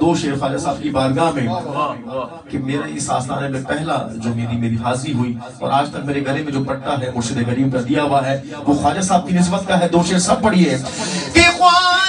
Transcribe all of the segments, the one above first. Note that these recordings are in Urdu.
دو شیر خواجہ صاحب کی بارگاہ میں کہ میرے اس آستانے میں پہلا جو میری میری حاضری ہوئی اور آج تک میرے گلے میں جو پٹا ہے مرشد کریم کا دیا ہوا ہے وہ خواجہ صاحب کی نسبت کا ہے۔ دو شیر سب پڑھیے۔ کہ خواجہ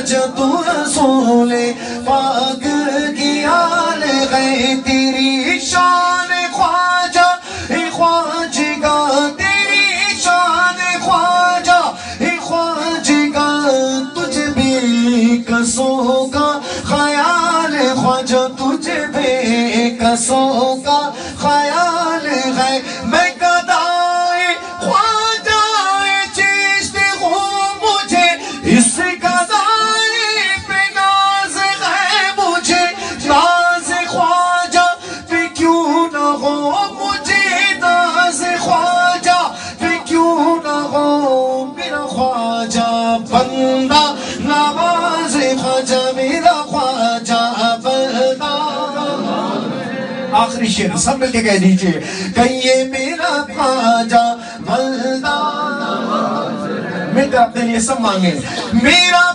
آل خواجہ تو رسول پاک کی آل غیر تیری شان خواجہ، اے خواجگا تیری شان خواجہ، اے خواجگا تجھ بے کسوں کا خیال، خواجہ، تجھ بے کسوں کا خیال ہے۔ میں خواجہ، بندہ نواز خواجہ، میرا خواجہ بندہ آخری شیر سب مل کے کہہ دیجیے۔ کہ یہ میرا خواجہ بندہ مل کر اپنے لیے سب مانگیں۔ میرا